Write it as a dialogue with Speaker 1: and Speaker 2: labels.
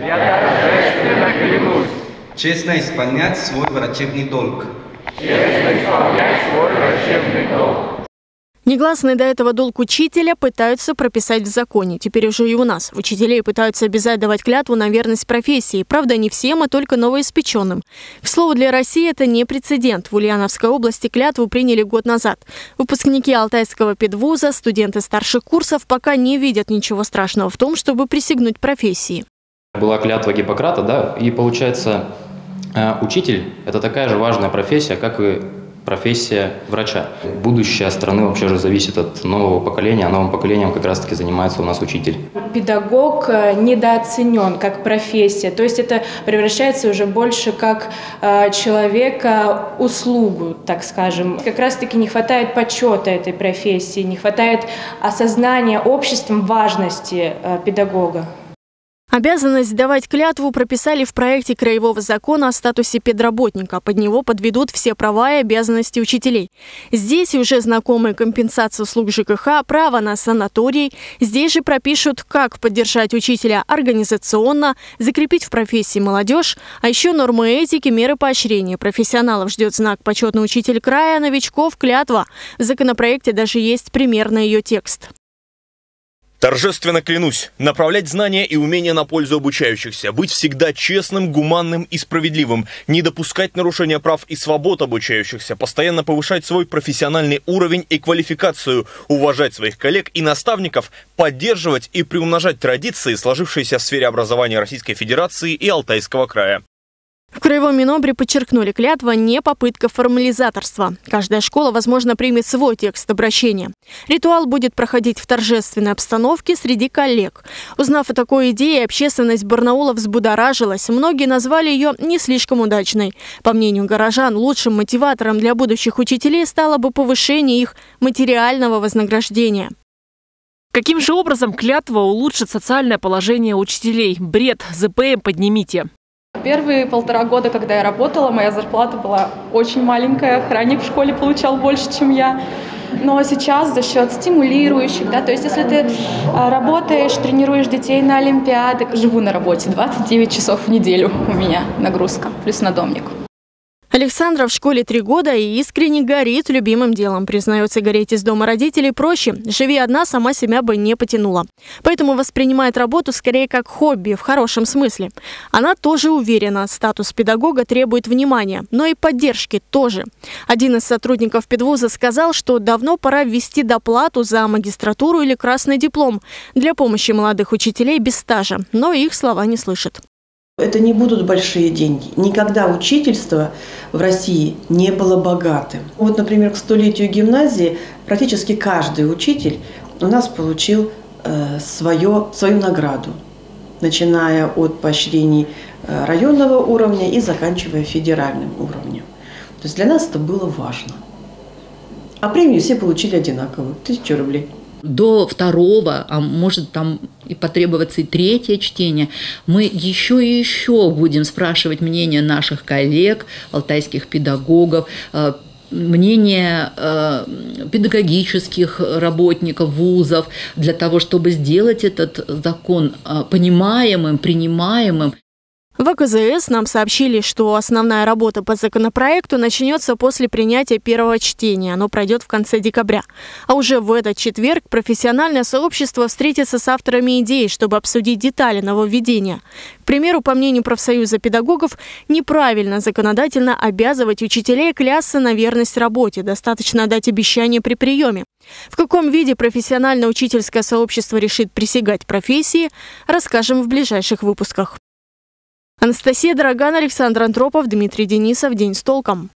Speaker 1: Я торжественно клянусь
Speaker 2: честно исполнять свой врачебный долг.
Speaker 1: честно исполнять свой врачебный долг.
Speaker 3: Негласный до этого долг учителя пытаются прописать в законе. Теперь уже и у нас. Учителей пытаются обязать давать клятву на верность профессии. Правда, не всем, а только новоиспеченным. К слову, для России это не прецедент. В Ульяновской области клятву приняли год назад. Выпускники Алтайского педвуза, студенты старших курсов пока не видят ничего страшного в том, чтобы присягнуть профессии.
Speaker 4: Была клятва Гиппократа, да, и получается, э, учитель – это такая же важная профессия, как и профессия врача. Будущее страны вообще же зависит от нового поколения, а новым поколением как раз-таки занимается у нас учитель.
Speaker 5: Педагог э, недооценен как профессия, то есть это превращается уже больше как э, человека услугу, так скажем. Как раз-таки не хватает почета этой профессии, не хватает осознания обществом важности педагога.
Speaker 3: Обязанность давать клятву прописали в проекте Краевого закона о статусе педработника. Под него подведут все права и обязанности учителей. Здесь уже знакомые компенсации услуг ЖКХ, право на санаторий. Здесь же пропишут, как поддержать учителя организационно, закрепить в профессии молодежь, а еще нормы этики, меры поощрения. Профессионалов ждет знак «Почетный учитель края», новичков – клятва. В законопроекте даже есть примерно ее текст.
Speaker 6: Торжественно клянусь, направлять знания и умения на пользу обучающихся, быть всегда честным, гуманным и справедливым, не допускать нарушения прав и свобод обучающихся, постоянно повышать свой профессиональный уровень и квалификацию, уважать своих коллег и наставников, поддерживать и приумножать традиции, сложившиеся в сфере образования Российской Федерации и Алтайского края.
Speaker 3: В Краевом Минобре подчеркнули, клятва не попытка формализаторства. Каждая школа, возможно, примет свой текст обращения. Ритуал будет проходить в торжественной обстановке среди коллег. Узнав о такой идее, общественность Барнаула взбудоражилась. Многие назвали ее не слишком удачной. По мнению горожан, лучшим мотиватором для будущих учителей стало бы повышение их материального вознаграждения.
Speaker 7: Каким же образом клятва улучшит социальное положение учителей? Бред, ЗПМ поднимите.
Speaker 5: Первые полтора года, когда я работала, моя зарплата была очень маленькая. Охранник в школе получал больше, чем я. Но сейчас за счет стимулирующих, да, то есть если ты а, работаешь, тренируешь детей на Олимпиады, живу на работе 29 часов в неделю у меня нагрузка, плюс надомник.
Speaker 3: Александра в школе три года и искренне горит любимым делом. Признается, гореть из дома родителей проще. Живи одна, сама себя бы не потянула. Поэтому воспринимает работу скорее как хобби, в хорошем смысле. Она тоже уверена, статус педагога требует внимания, но и поддержки тоже. Один из сотрудников педвуза сказал, что давно пора ввести доплату за магистратуру или красный диплом для помощи молодых учителей без стажа, но их слова не слышат.
Speaker 8: Это не будут большие деньги. Никогда учительство в России не было богатым. Вот, например, к столетию гимназии практически каждый учитель у нас получил э, свое, свою награду, начиная от поощрений э, районного уровня и заканчивая федеральным уровнем. То есть для нас это было важно. А премию все получили одинаково – тысячу рублей
Speaker 9: до второго, а может там и потребоваться и третье чтение, мы еще и еще будем спрашивать мнение наших коллег, алтайских педагогов, э, мнение э, педагогических работников вузов для того, чтобы сделать этот закон э, понимаемым, принимаемым.
Speaker 3: В АКЗС нам сообщили, что основная работа по законопроекту начнется после принятия первого чтения. Оно пройдет в конце декабря. А уже в этот четверг профессиональное сообщество встретится с авторами идей, чтобы обсудить детали нововведения. К примеру, по мнению профсоюза педагогов, неправильно законодательно обязывать учителей клясться на верность работе. Достаточно дать обещание при приеме. В каком виде профессиональное учительское сообщество решит присягать профессии, расскажем в ближайших выпусках. Анастасия Дороган, Александр Антропов, Дмитрий Денисов. День с толком.